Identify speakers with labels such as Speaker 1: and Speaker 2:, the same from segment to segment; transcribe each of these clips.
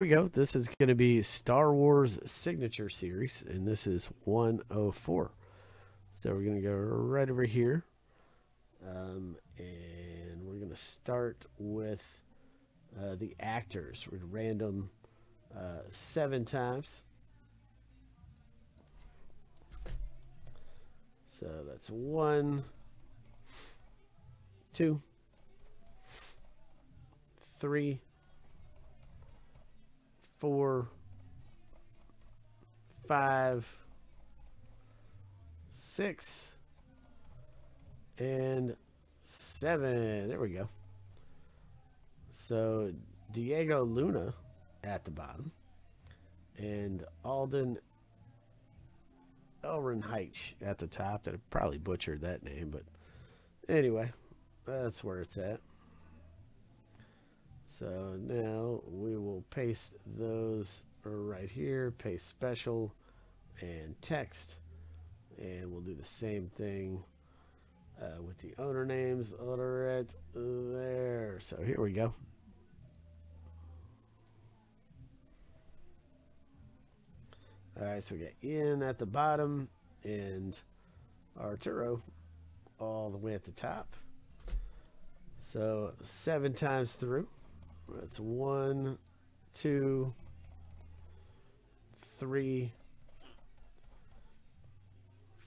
Speaker 1: we go. This is going to be Star Wars Signature Series, and this is 104. So we're going to go right over here. Um, and we're going to start with uh, the actors. We're random uh, seven times. So that's one, two, three, four, five, six, and seven. There we go. So Diego Luna at the bottom, and Alden Ehrenreich at the top. That I probably butchered that name, but anyway, that's where it's at. So now we will paste those right here, paste special and text. And we'll do the same thing uh, with the owner names right there. So here we go. All right, so we got in at the bottom and Arturo all the way at the top. So seven times through. That's one, two, three,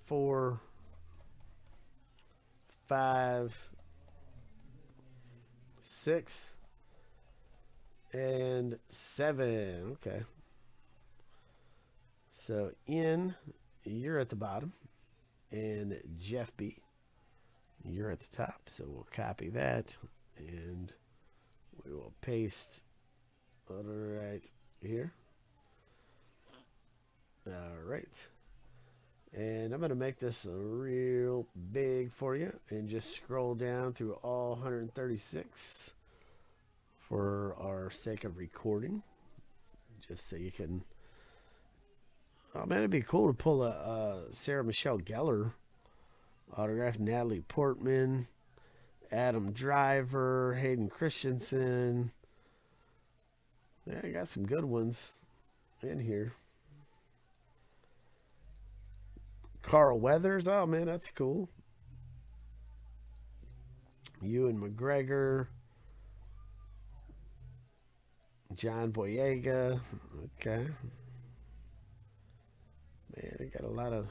Speaker 1: four, five, six, and seven. Okay. So in, you're at the bottom, and Jeff B, you're at the top. So we'll copy that and we will paste right here. All right. And I'm going to make this real big for you and just scroll down through all 136 for our sake of recording. Just so you can. Oh man, it'd be cool to pull a, a Sarah Michelle Gellar autograph, Natalie Portman. Adam Driver, Hayden Christensen. Yeah, I got some good ones in here. Carl Weathers. Oh, man, that's cool. Ewan McGregor. John Boyega. Okay. Man, I got a lot of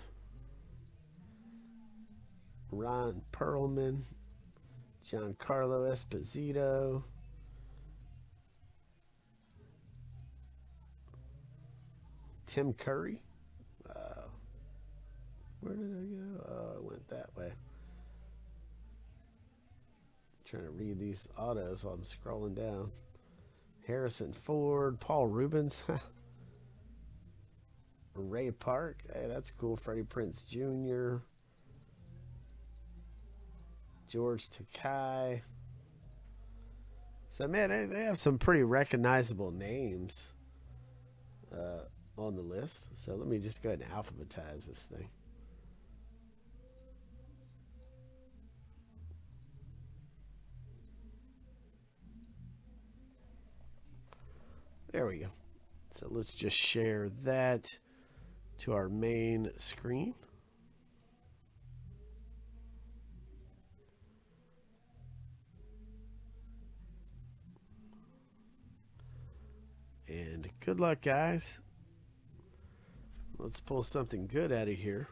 Speaker 1: Ron Perlman. Giancarlo Esposito. Tim Curry. Uh, where did I go? Oh, I went that way. I'm trying to read these autos while I'm scrolling down. Harrison Ford, Paul Reubens, Ray Park. Hey, that's cool. Freddie Prinze Jr. George Takei. So, man, they, they have some pretty recognizable names uh, on the list. So, let me just go ahead and alphabetize this thing. There we go. So, let's just share that to our main screen. Good luck, guys. Let's pull something good out of here.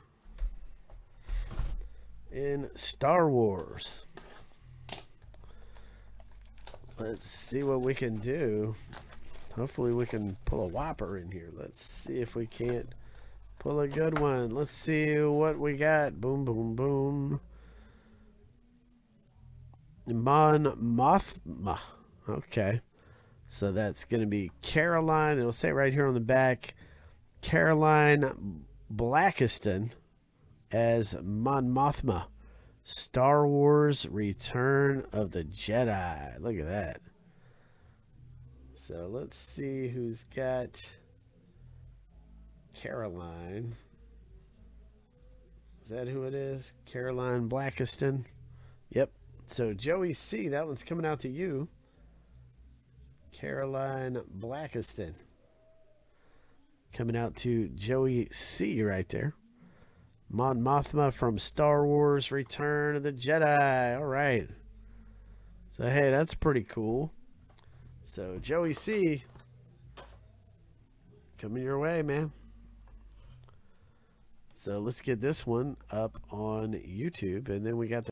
Speaker 1: In Star Wars. Let's see what we can do. Hopefully we can pull a whopper in here. Let's see if we can't pull a good one. Let's see what we got. Boom, boom, boom. Mon Mothma. Okay. So that's going to be Caroline. It'll say right here on the back Caroline Blakiston as Mon Mothma. Star Wars Return of the Jedi. Look at that. So let's see who's got Caroline. Is that who it is? Caroline Blakiston. Yep. So Joey C, that one's coming out to you. Caroline Blakiston. Coming out to Joey C right there. Mon Mothma from Star Wars Return of the Jedi. All right. So, hey, that's pretty cool. So, Joey C. Coming your way, man. So, let's get this one up on YouTube. And then we got the